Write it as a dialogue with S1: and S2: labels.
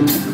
S1: Música